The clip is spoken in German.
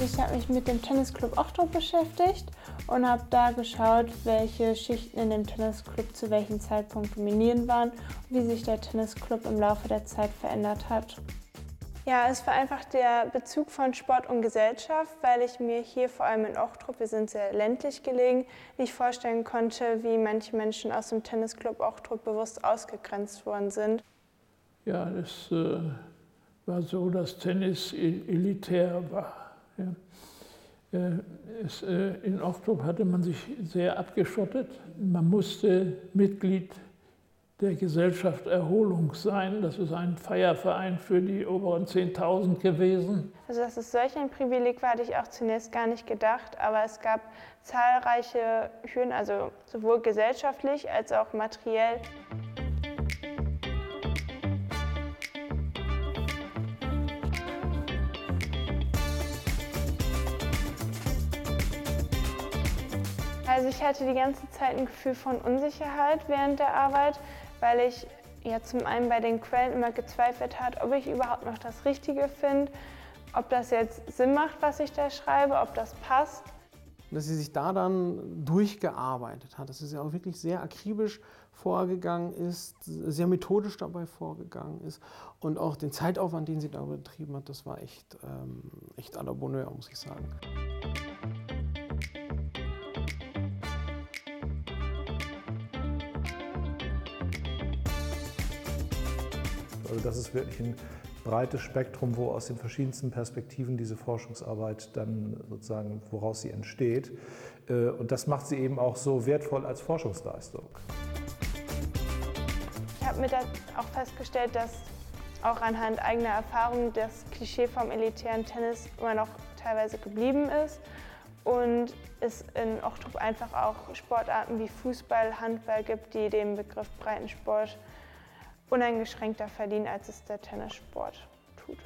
ich habe mich mit dem Tennisclub Ochtrup beschäftigt und habe da geschaut, welche Schichten in dem Tennisclub zu welchem Zeitpunkt dominierend waren und wie sich der Tennisclub im Laufe der Zeit verändert hat. Ja, es war einfach der Bezug von Sport und Gesellschaft, weil ich mir hier vor allem in Ochtrup, wir sind sehr ländlich gelegen, nicht vorstellen konnte, wie manche Menschen aus dem Tennisclub Ochtrup bewusst ausgegrenzt worden sind. Ja, es äh, war so, dass Tennis elitär war. Ja. Äh, es, äh, in Ochtrup hatte man sich sehr abgeschottet. Man musste Mitglied der Gesellschaft Erholung sein. Das ist ein Feierverein für die oberen 10.000 gewesen. Also dass es solch ein Privileg war, hatte ich auch zunächst gar nicht gedacht. Aber es gab zahlreiche Hürden, also sowohl gesellschaftlich als auch materiell. Also ich hatte die ganze Zeit ein Gefühl von Unsicherheit während der Arbeit weil ich ja zum einen bei den Quellen immer gezweifelt hat, ob ich überhaupt noch das Richtige finde, ob das jetzt Sinn macht, was ich da schreibe, ob das passt. Dass sie sich da dann durchgearbeitet hat, dass sie auch wirklich sehr akribisch vorgegangen ist, sehr methodisch dabei vorgegangen ist und auch den Zeitaufwand, den sie da betrieben hat, das war echt, ähm, echt à la Bonheur, muss ich sagen. Also das ist wirklich ein breites Spektrum, wo aus den verschiedensten Perspektiven diese Forschungsarbeit dann sozusagen, woraus sie entsteht. Äh, und das macht sie eben auch so wertvoll als Forschungsleistung. Ich habe mir da auch festgestellt, dass auch anhand eigener Erfahrungen das Klischee vom elitären Tennis immer noch teilweise geblieben ist und es in Ochtrup einfach auch Sportarten wie Fußball, Handball gibt, die den Begriff Breitensport uneingeschränkter verdienen, als es der Tennissport tut.